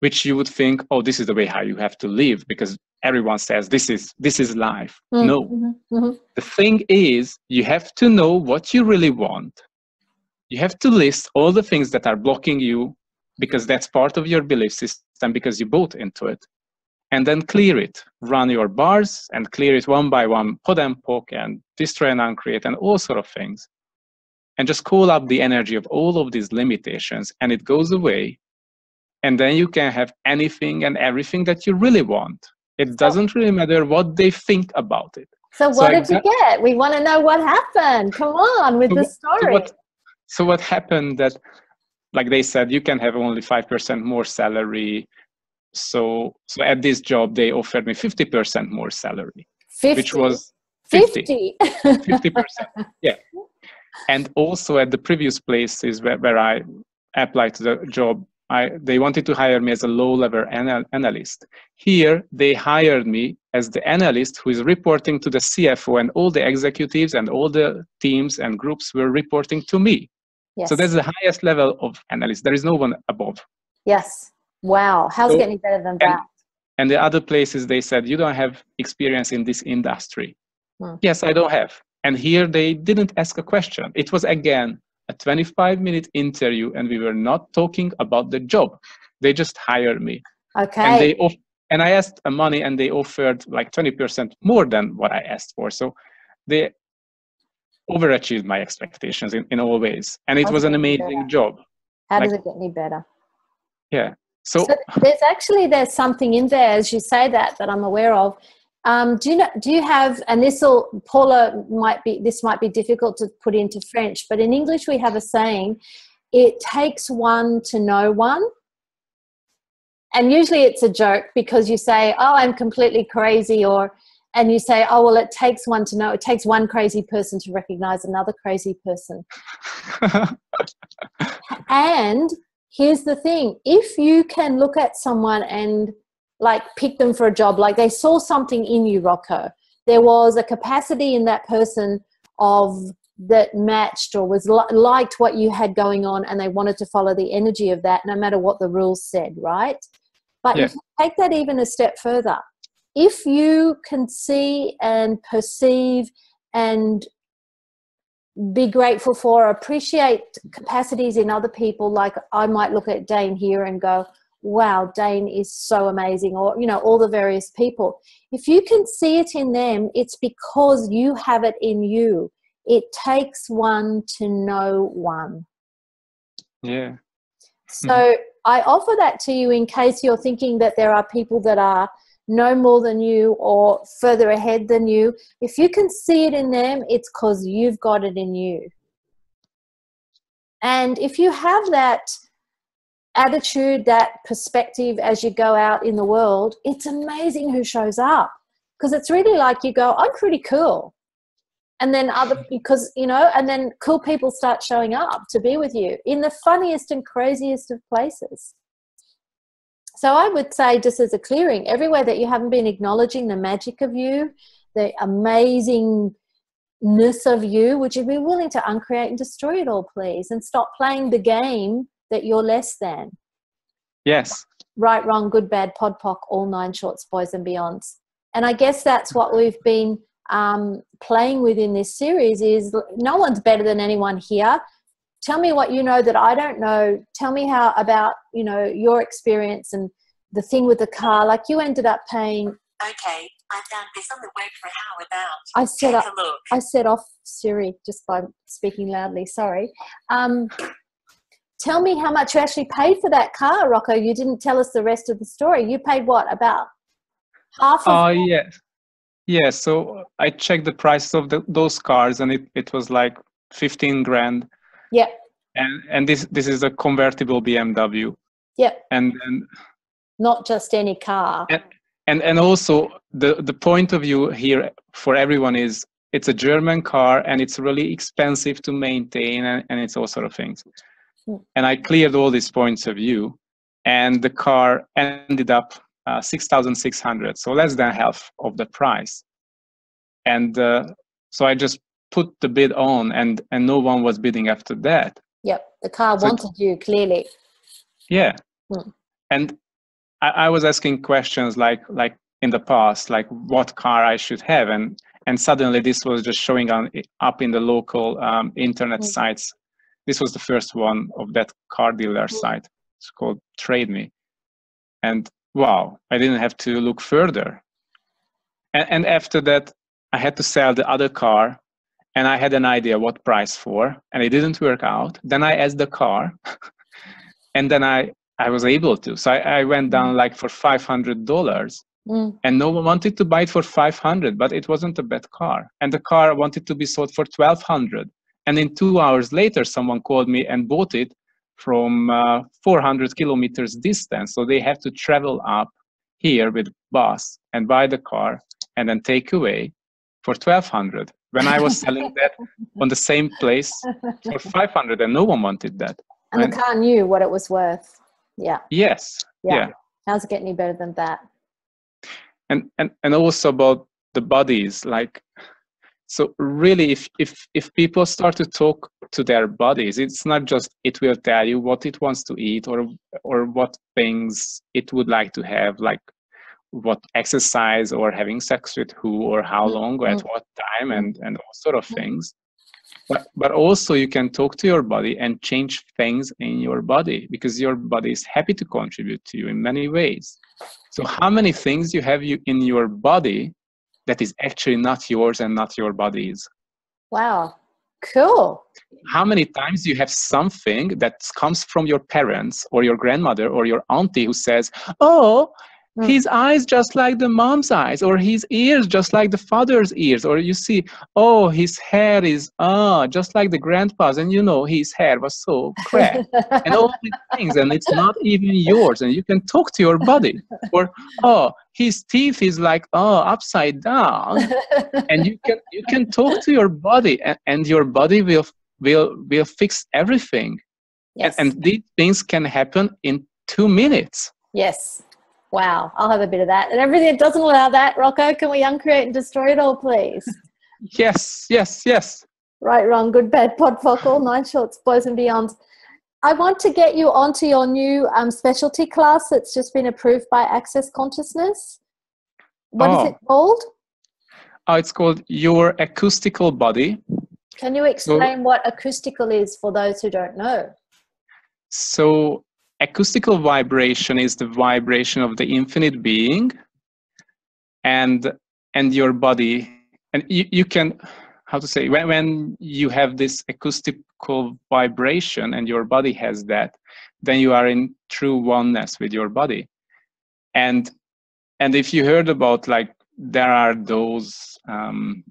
which you would think oh this is the way how you have to live because everyone says this is this is life. Mm-hmm. no. Mm-hmm. the thing is you have to know what you really want. You have to list all the things that are blocking you because that's part of your belief system because you bought into it and then clear it. Run your bars and clear it one by one POD and POC and destroy and uncreate and all sort of things. And just call up the energy of all of these limitations and it goes away. And then you can have anything and everything that you really want. It doesn't really matter what they think about it. So what so did you get? We want to know what happened. Come on with so the story so what, so what happened that like they said you can have only 5% more salary so so at this job they offered me 50% more salary 50? which was 50 50 percent yeah and also at the previous places where, where i applied to the job I, they wanted to hire me as a low level anal- analyst. Here, they hired me as the analyst who is reporting to the CFO, and all the executives and all the teams and groups were reporting to me. Yes. So that's the highest level of analyst. There is no one above. Yes. Wow. How's so, it getting better than that? And, and the other places, they said, You don't have experience in this industry. Hmm. Yes, I don't have. And here, they didn't ask a question. It was again a 25 minute interview and we were not talking about the job they just hired me okay and they off- and i asked a money and they offered like 20% more than what i asked for so they overachieved my expectations in, in all ways and it was an amazing job How like, does it get any better? Yeah. So, so, there's actually there's something in there as you say that that I'm aware of um, do you know? Do you have? And this will Paula might be. This might be difficult to put into French, but in English we have a saying: "It takes one to know one." And usually it's a joke because you say, "Oh, I'm completely crazy," or and you say, "Oh, well, it takes one to know. It takes one crazy person to recognize another crazy person." and here's the thing: if you can look at someone and like pick them for a job like they saw something in you rocco. There was a capacity in that person of that matched or was li- liked what you had going on and they wanted to follow the energy of that no matter what the rules said right? But yeah. if you take that even a step further if you can see and perceive and be grateful for appreciate capacities in other people like i might look at Dain Heer and go wow, Dain is so amazing, or, you know, all the various people. If you can see it in them, it's because you have it in you. It takes one to know one. Yeah. So mm-hmm. I offer that to you in case you're thinking that there are people that are no more than you or further ahead than you. If you can see it in them, it's because you've got it in you. And if you have that attitude, that perspective as you go out in the world, it's amazing who shows up. Because it's really like you go, I'm pretty cool. And then other, because, you know, and then cool people start showing up to be with you in the funniest and craziest of places. So I would say, just as a clearing, everywhere that you haven't been acknowledging the magic of you, the amazingness of you, would you be willing to uncreate and destroy it all, please? And stop playing the game that you're less than. Yes. Right, wrong, good, bad, POD POC, all nine shorts, boys and beyonds. And I guess that's what we've been um, playing with in this series is no one's better than anyone here. Tell me what you know that I don't know. Tell me how about, you know, your experience and the thing with the car. Like you ended up paying. Okay, I've done this on the web for how about? I set up. I set off Siri just by speaking loudly. Sorry. Um, tell me how much you actually paid for that car, Rocco. You didn't tell us the rest of the story. You paid what about half? Of Oh uh, yeah, yeah. So I checked the price of the, those cars, and it it was like fifteen grand. Yeah. And and this this is a convertible BMW. Yeah. And then not just any car. And, and and also the the point of view here for everyone is it's a German car and it's really expensive to maintain and, and it's all sort of things. Mm. And I cleared all these points of view and the car ended up uh, 6,600, so less than half of the price. And uh, so I just put the bid on and, and no one was bidding after that. Yep, the car so wanted you clearly. Yeah. Mm. And I, I was asking questions like, like in the past, like what car I should have. And and suddenly this was just showing on, up in the local um, internet mm-hmm. sites. This was the first one of that car dealer mm-hmm. site. It's called Trade Me, and wow, I didn't have to look further. And, and after that, I had to sell the other car, and I had an idea what price for, and it didn't work out. Then I asked the car, and then I I was able to. So I, I went down mm-hmm. like for five hundred dollars Mm. And no one wanted to buy it for 500, but it wasn't a bad car. And the car wanted to be sold for 1200. And in two hours later, someone called me and bought it from uh, 400 kilometers distance. So they have to travel up here with bus and buy the car and then take away for 1200 when I was selling that on the same place for 500 and no one wanted that. And, and the car knew what it was worth. Yeah. Yes. Yeah. yeah. How's it get any better than that? and and and also about the bodies like so really if if if people start to talk to their bodies it's not just it will tell you what it wants to eat or or what things it would like to have like what exercise or having sex with who or how mm-hmm. long or at what time and and all sort of mm-hmm. things but but also you can talk to your body and change things in your body because your body is happy to contribute to you in many ways so how many things you have you in your body that is actually not yours and not your body's? Wow. Cool. How many times you have something that comes from your parents or your grandmother or your auntie who says, "Oh. His eyes just like the mom's eyes, or his ears just like the father's ears, or you see, oh, his hair is ah, just like the grandpa's, and you know his hair was so crap, and all these things, and it's not even yours, and you can talk to your body, or oh, his teeth is like oh upside down, and you can you can talk to your body, and, and your body will will will fix everything, yes. and, and these things can happen in two minutes. Yes. Wow, I'll have a bit of that. And everything that doesn't allow that, Rocco, can we uncreate and destroy it all, please? yes, yes, yes. Right, wrong, good, bad, podfocal, nine shorts, boys and beyond. I want to get you onto your new um, specialty class that's just been approved by Access Consciousness. What oh. is it called? Oh, it's called Your Acoustical Body. Can you explain so, what acoustical is for those who don't know? So, acoustical vibration is the vibration of the infinite being and and your body. And you, you can how to say when, when you have this acoustical vibration and your body has that then you are in true oneness with your body. And and if you heard about like there are those um,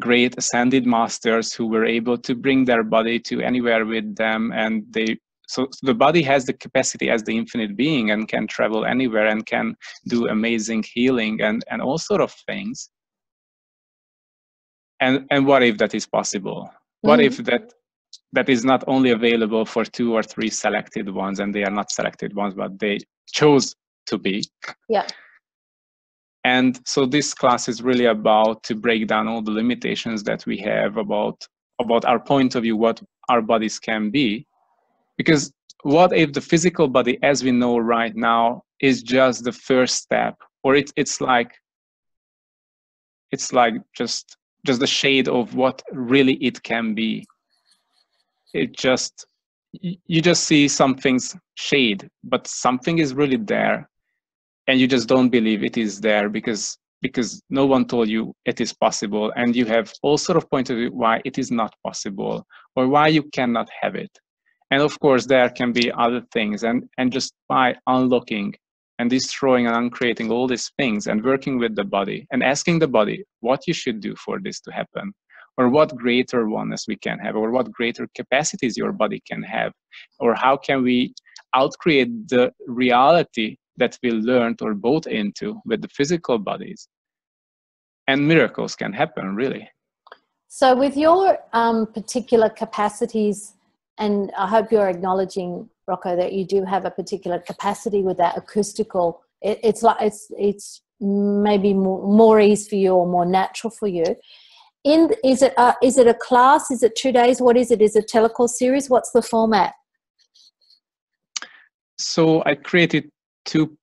great ascended masters who were able to bring their body to anywhere with them and they so, so, the body has the capacity as the infinite being and can travel anywhere and can do amazing healing and, and all sort of things. And, and what if that is possible? What mm-hmm. if that that is not only available for two or three selected ones and they are not selected ones, but they chose to be? Yeah. And so this class is really about to break down all the limitations that we have about about our point of view, what our bodies can be, because what if the physical body as we know right now is just the first step? Or it's it's like it's like just just the shade of what really it can be. It just you just see some things shade but something is really there and you just don't believe it is there because because no one told you it is possible and you have all sort of point of view why it is not possible or why you cannot have it and of course there can be other things and and just by unlocking and destroying and uncreating all these things and working with the body and asking the body what you should do for this to happen or what greater oneness we can have or what greater capacities your body can have or how can we outcreate the reality that we learned or bought into with the physical bodies. And miracles can happen really. So with your um, particular capacities and i hope you're acknowledging rocco that you do have a particular capacity with that acoustical. It, it's like it's it's maybe more, more ease for you or more natural for you. In is it a, is it a class? Is it two days? What is it? Is it a telecourse series? What's the format? So i created two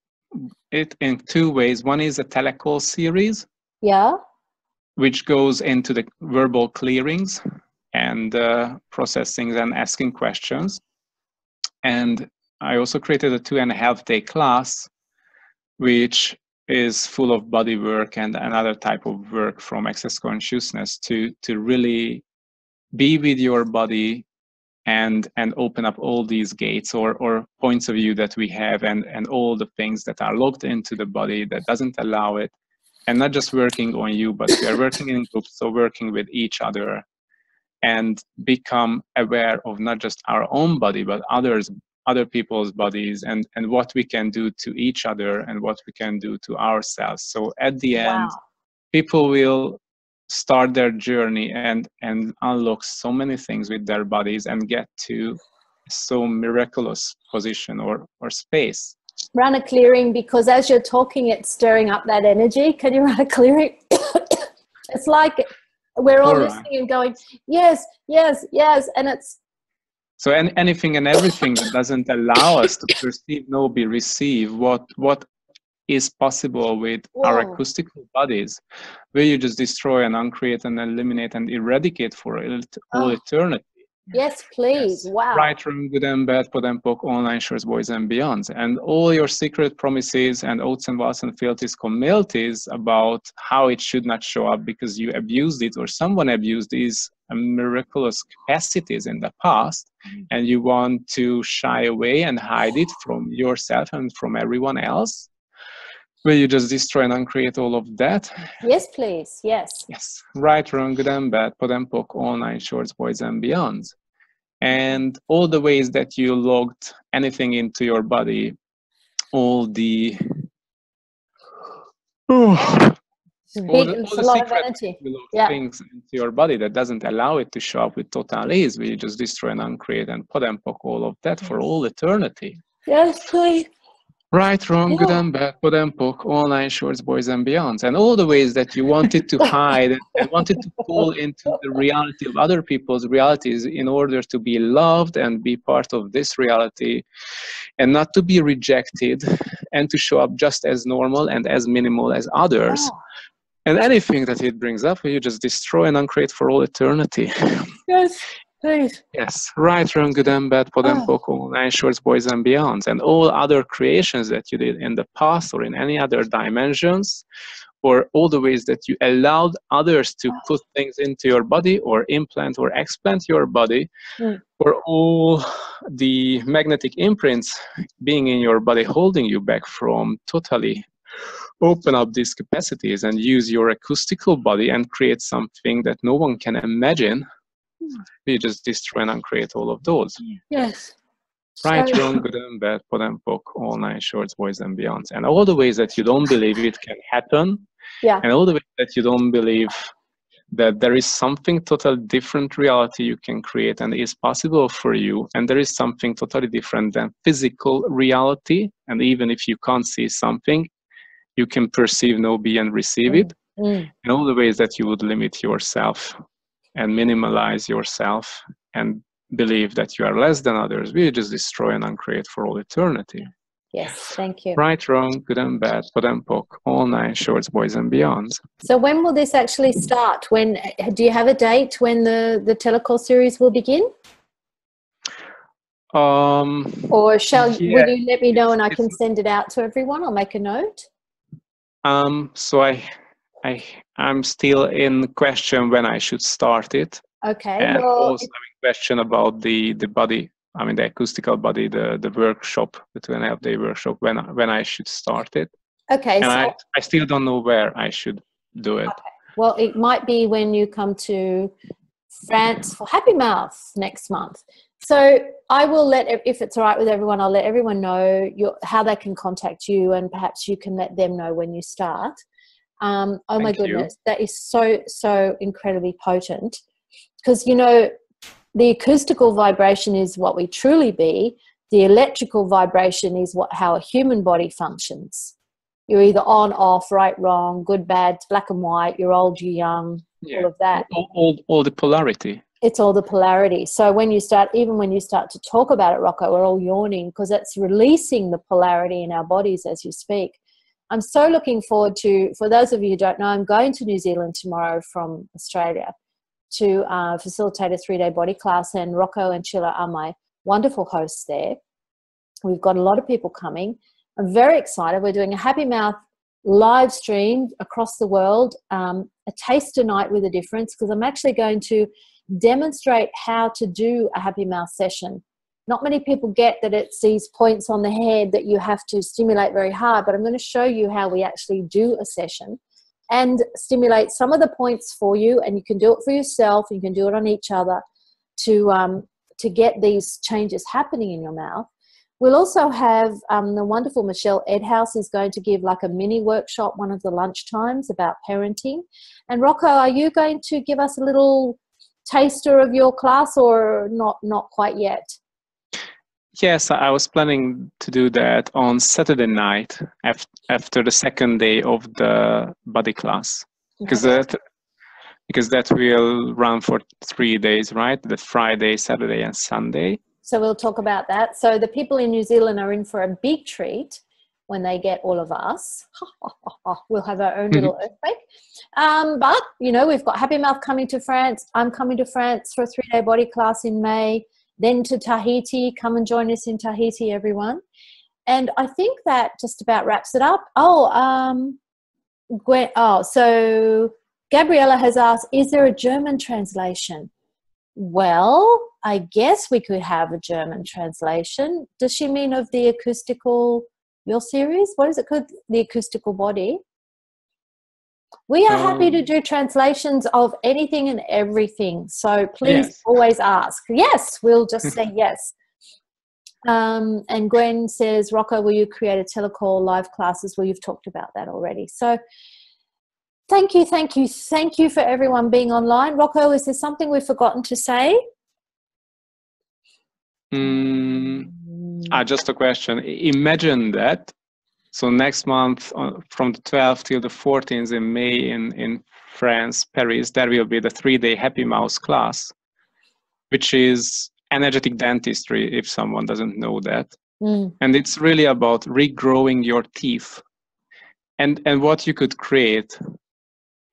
it in two ways. One is a telecall series yeah. which goes into the verbal clearings and uh, processing and asking questions. And i also created a two and a half day class which is full of body work and another type of work from access consciousness to to really be with your body and and open up all these gates or or points of view that we have and and all the things that are locked into the body that doesn't allow it. And not just working on you but we are working in groups so working with each other and become aware of not just our own body but others other people's bodies and and what we can do to each other and what we can do to ourselves. So at the end wow. people will start their journey and and unlock so many things with their bodies and get to so miraculous position or or space. Run a clearing because as you're talking it's stirring up that energy. Can you run a clearing? It's like we're all, all right. listening and going yes yes yes and it's so any, anything and everything that doesn't allow us to perceive nor be receive what what is possible with Whoa. our acoustical bodies where you just destroy and uncreate and eliminate and eradicate for ah. all oh. eternity Yes, please. Yes. Wow. Right, wrong, good and bad, POD online shorts, boys and beyond. And all your secret promises and oaths and vows and fealties, communities about how it should not show up because you abused it or someone abused these miraculous capacities in the past mm-hmm. and you want to shy away and hide it from yourself and from everyone else will you just destroy and uncreate all of that? Yes, please. Yes. Yes. Right, wrong, good and bad, POD and POC, online shorts, boys and beyonds. And all the ways that you logged anything into your body, all the oh, all the, all the secret yeah. things into your body that doesn't allow it to show up with total ease, will you just destroy and uncreate and POD and POC all of that for all eternity? Yes, please. Right, wrong, yeah. good and bad, POD and POC, online shorts, boys and beyonds, and all the ways that you wanted to hide and wanted to fall into the reality of other people's realities in order to be loved and be part of this reality and not to be rejected and to show up just as normal and as minimal as others. Oh. And anything that it brings up, you just destroy and uncreate for all eternity. Yes. Please. Yes, right, wrong, good and bad, POD and POC, nine shorts, boys and beyonds, and all other creations that you did in the past or in any other dimensions, or all the ways that you allowed others to put things into your body or implant or explant your body, mm. or all the magnetic imprints being in your body holding you back from totally open up these capacities and use your acoustical body and create something that no one can imagine we just destroy and uncreate all of those. Yes. Right, so, wrong, good and bad, POD and POC, all nine shorts, boys and beyonds. And all the ways that you don't believe it can happen. Yeah. And all the ways that you don't believe that there is something totally different reality you can create and is possible for you and there is something totally different than physical reality and even if you can't see something you can perceive know be and receive it mm. and all the ways that you would limit yourself and minimalize yourself and believe that you are less than others, we just destroy and uncreate for all eternity. Yes, thank you. Right, wrong, good and bad, POD and POC, all nine shorts, boys and beyonds. So when will this actually start? When do you have a date when the the telecall series will begin? Um, or shall yeah, will you let me know and I can send it out to everyone? I'll make a note. Um, so I I I'm still in question when I should start it. Okay. And well, also having question about the the body. I mean the acoustical body, the the workshop, the two and a half day workshop. When when I should start it. Okay. And so, I I still don't know where I should do it. Okay. Well, it might be when you come to France for Happy Mouth next month. So I will let, if it's all right with everyone, I'll let everyone know your, how they can contact you, and perhaps you can let them know when you start. Um, oh Thank my goodness, you. that is so so incredibly potent because you know the acoustical vibration is what we truly be. The electrical vibration is what how a human body functions. You're either on, off, right, wrong, good, bad, black and white. You're old, you're young. Yeah. All of that. All, all, all the polarity it's all the polarity. So when you start, even when you start to talk about it, Rocco, we're all yawning because it's releasing the polarity in our bodies as you speak. I'm so looking forward to, for those of you who don't know, I'm going to New Zealand tomorrow from Australia to uh, facilitate a three day body class, and Rocco and Chilla are my wonderful hosts there. We've got a lot of people coming. I'm very excited. We're doing a Happy Mouth live stream across the world, um, a taster night with a difference, because I'm actually going to demonstrate how to do a happy mouth session. Not many people get that it's these points on the head that you have to stimulate very hard, but I'm going to show you how we actually do a session and stimulate some of the points for you. And you can do it for yourself, you can do it on each other to, um, to get these changes happening in your mouth. We'll also have um, the wonderful Michelle Edhouse is going to give like a mini workshop one of the lunch times about parenting. And Rocco, are you going to give us a little taster of your class or not not quite yet yes i was planning to do that on saturday night after the second day of the body class because okay. that because that will run for three days right the friday saturday and sunday so we'll talk about that so the people in new zealand are in for a big treat when they get all of us. we'll have our own little earthquake. Um, but, you know, we've got Happy Mouth coming to France. I'm coming to France for a three day body class in May. Then to Tahiti. Come and join us in Tahiti, everyone. And I think that just about wraps it up. Oh, um, Gwen, oh, so Gabriella has asked, is there a German translation? Well, I guess we could have a German translation. Does she mean of the acoustical your series. What is it called? The Acoustical Body. We are happy to um, do translations of anything and everything. So please yes. always ask. Yes, we'll just say yes. Um, and Gwen says, Rocco, will you create a telecall live classes? Well, you've talked about that already. So thank you, thank you, thank you for everyone being online. Rocco, is there something we've forgotten to say? Mm, Ah, just a question. Imagine that. So next month, uh, from the 12th till the 14th in May in, in France, Paris, there will be the three-day Happy Mouth class, which is energetic dentistry, if someone doesn't know that. Mm. And it's really about regrowing your teeth. And, and what you could create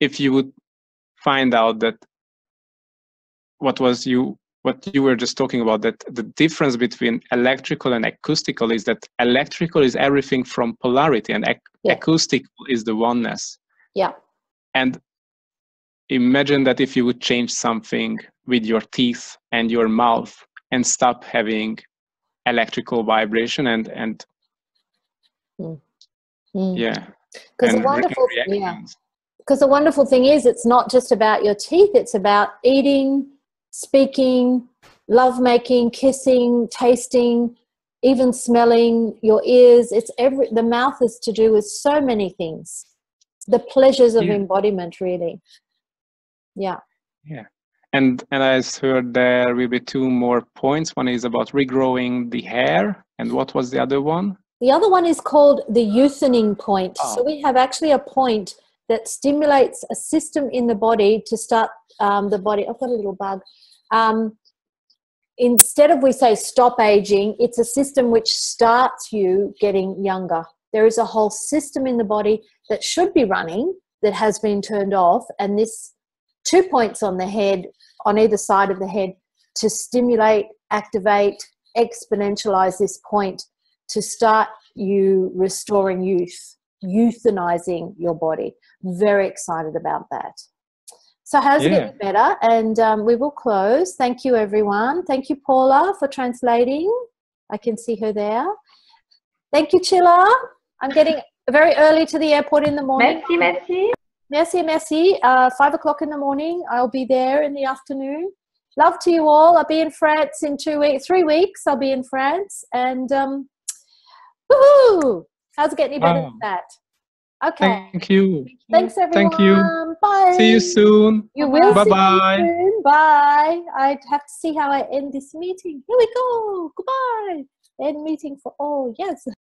if you would find out that what was you what you were just talking about that the difference between electrical and acoustical is that electrical is everything from polarity and ac- yeah. acoustical is the oneness yeah and imagine that if you would change something with your teeth and your mouth and stop having electrical vibration and and mm. Mm. yeah because wonderful yeah because the wonderful thing is it's not just about your teeth it's about eating speaking, love making, kissing, tasting, even smelling, your ears. It's every the mouth is to do with so many things. The pleasures of yeah. embodiment, really. Yeah. Yeah. And and I heard there will be two more points. One is about regrowing the hair, and what was the other one? The other one is called the youthening point. Oh. So we have actually a point that stimulates a system in the body to start um, the body. I've got a little bug. Um, instead of we say stop aging, it's a system which starts you getting younger. There is a whole system in the body that should be running that has been turned off, and this two points on the head, on either side of the head, to stimulate, activate, exponentialize this point to start you restoring youth, euthanizing your body. Very excited about that. So how's yeah. it getting better? And um, we will close. Thank you, everyone. Thank you, Paula, for translating. I can see her there. Thank you, Chilla. I'm getting very early to the airport in the morning. Merci, merci. Merci, merci. Uh, five o'clock in the morning. I'll be there in the afternoon. Love to you all. I'll be in France in two weeks, three weeks. I'll be in France, and um, woohoo! How's it getting any better Wow. than that? Okay. Thank you. Thanks, everyone. Thank you. Bye. See you soon. You will me soon. Bye. I have to see how I end this meeting. Here we go. Goodbye. End meeting for all. Yes.